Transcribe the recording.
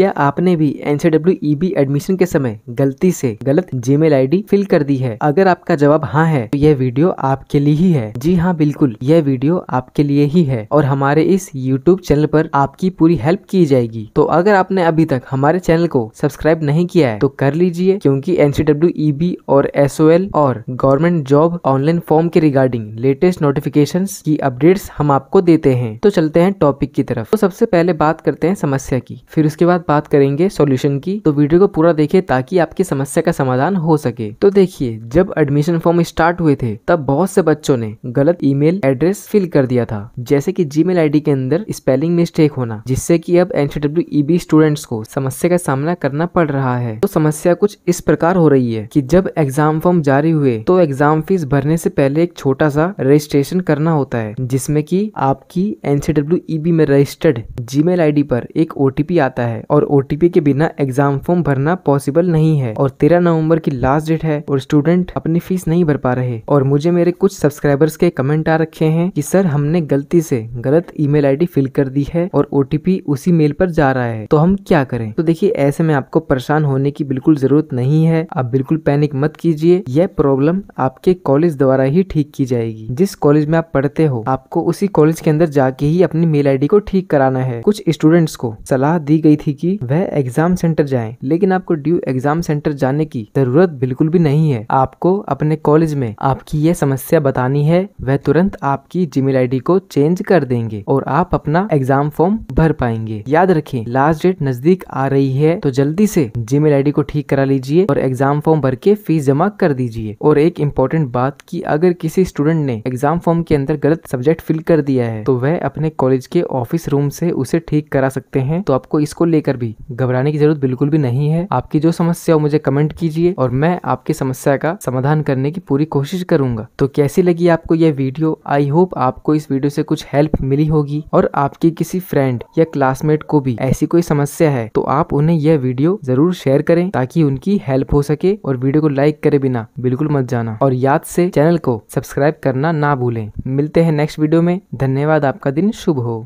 क्या आपने भी एन एनसीडब्ल्यू एडमिशन के समय गलती से गलत जीमेल आईडी फिल कर दी है। अगर आपका जवाब हाँ है तो यह वीडियो आपके लिए ही है। जी हाँ बिल्कुल, यह वीडियो आपके लिए ही है और हमारे इस यूट्यूब चैनल पर आपकी पूरी हेल्प की जाएगी। तो अगर आपने अभी तक हमारे चैनल को सब्सक्राइब नहीं किया है तो कर लीजिए, क्योंकि एनसीडब्ल्यू और SOL और गवर्नमेंट जॉब ऑनलाइन फॉर्म के रिगार्डिंग लेटेस्ट नोटिफिकेशन की अपडेट्स हम आपको देते हैं। तो चलते हैं टॉपिक की तरफ़। तो सबसे पहले बात करते हैं समस्या की। फिर उसके बाद बात करेंगे सॉल्यूशन की तो वीडियो को पूरा देखिए ताकि आपकी समस्या का समाधान हो सके। तो देखिए, जब एडमिशन फॉर्म स्टार्ट हुए थे, तब बहुत से बच्चों ने गलत ईमेल एड्रेस फिल कर दिया था। जैसे कि जीमेल आईडी के अंदर स्पेलिंग मिस्टेक होना, जिससे कि अब एनसीडब्ल्यू स्टूडेंट्स को समस्या का सामना करना पड़ रहा है। तो समस्या कुछ इस प्रकार हो रही है कि जब एग्ज़ाम फॉर्म जारी हुए तो एग्ज़ाम फ़ीस भरने से पहले एक छोटा सा रजिस्ट्रेशन करना होता है, जिसमें कि आपकी एनसीडब्ल्यू ईबी में रजिस्टर्ड जीमेल आईडी पर एक ओटीपी आता है और ओटीपी के बिना एग्ज़ाम फॉर्म भरना पॉसिबल नहीं है। और तेरह नवंबर की लास्ट डेट है और स्टूडेंट अपनी फ़ीस नहीं भर पा रहे। और मुझे मेरे कुछ सब्सक्राइबर्स के कमेंट आ रखे हैं कि, सर, हमने गलती से गलत ईमेल आईडी फिल कर दी है और ओटीपी उसी मेल पर जा रहा है। तो हम क्या करें? तो देखिए, ऐसे में आपको परेशान होने की बिल्कुल ज़रूरत नहीं है। आप बिल्कुल पैनिक मत कीजिए। यह प्रॉब्लम आपके कॉलेज द्वारा ही ठीक की जाएगी। जिस कॉलेज में आप पढ़ते हो, आपको उसी कॉलेज के अंदर जाके ही अपनी मेल आईडी को ठीक कराना है। कुछ स्टूडेंट्स को सलाह दी गई थी कि वह एग्ज़ाम सेंटर जाएँ। लेकिन आपको ड्यू एग्ज़ाम सेंटर जाने की ज़रूरत बिल्कुल भी नहीं है। आपको अपने कॉलेज में आपकी यह समस्या बतानी है, वह तुरंत आपकी जीमेल आईडी को चेंज कर देंगे और आप अपना एग्ज़ाम फॉर्म भर पाएँगे। याद रखें लास्ट डेट नज़दीक आ रही है तो जल्दी से जीमेल आईडी को ठीक करा लीजिए और एग्ज़ाम फॉर्म भर के फ़ीस जमा कर दीजिए। और एक इम्पोर्टेंट बात की अगर किसी स्टूडेंट ने एग्ज़ाम फॉर्म के अंदर गलत सब्जेक्ट फिल कर दिया है तो वह अपने कॉलेज के ऑफ़िस रूम से उसे ठीक करा सकते हैं। तो आपको इसको लेकर भी घबराने की ज़रूरत बिल्कुल भी नहीं है। आपकी जो समस्या हो मुझे कमेंट कीजिए और मैं आपकी समस्या का समाधान करने की पूरी कोशिश करूँगा। तो कैसी लगी आपको यह वीडियो? आई होप आपको इस वीडियो से कुछ हेल्प मिली होगी और आपकी किसी फ्रेंड या क्लासमेट को भी ऐसी कोई समस्या है तो आप उन्हें यह वीडियो ज़रूर शेयर करें ताकि उनकी हेल्प हो सके और वीडियो को लाइक करे बिना बिल्कुल मत जाना। और याद से चैनल को सब्सक्राइब करना ना भूलें। मिलते हैं नेक्स्ट वीडियो में। धन्यवाद। आपका दिन शुभ हो।